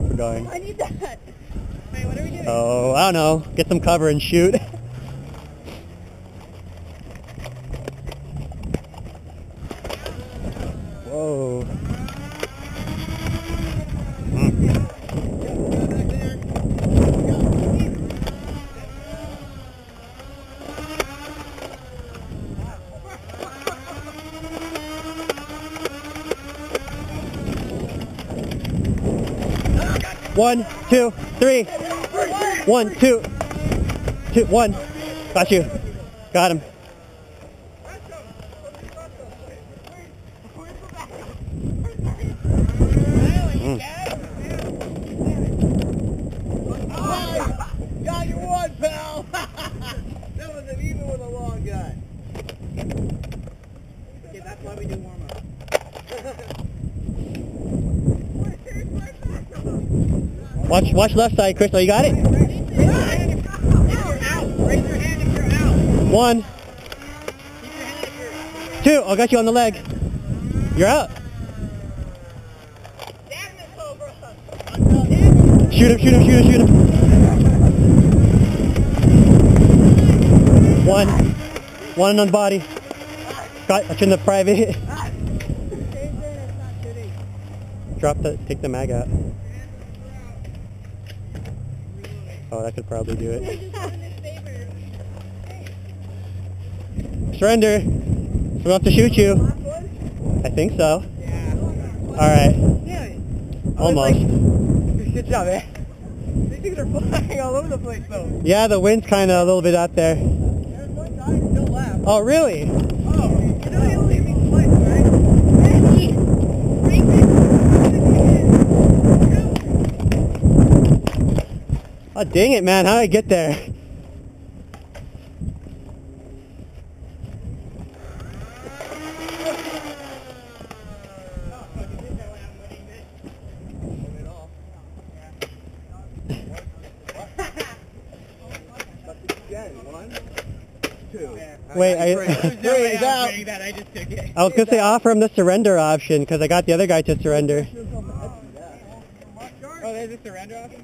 We're going. I need that. Wait, what are we doing? Oh, I don't know. Get some cover and shoot. Whoa. One, two, three. One, two, two, one. Got you. Got him. That was an even with a long gun. Okay, that's why we do warm Watch, watch left side, Crystal. You got it? One, two. I got you on the leg. You're out. It! Shoot him, shoot him, shoot him, shoot him. One. One on body. Got, got you in the private. Drop the, take the mag out. Oh, that could probably do it. Surrender. Don't have to shoot you. I think so. Yeah. Alright. Yeah. Almost. Good job, man. These things are flying all over the place, though. Yeah, the wind's kind of a little bit out there. There's one guy still left. Oh, really? Oh, you know you only leave twice, right? Oh, dang it, man. How did I get there? Wait, I, Three is out. that, I just took it. I was going to say offer him the surrender option because I got the other guy to surrender. Oh, there's a surrender option?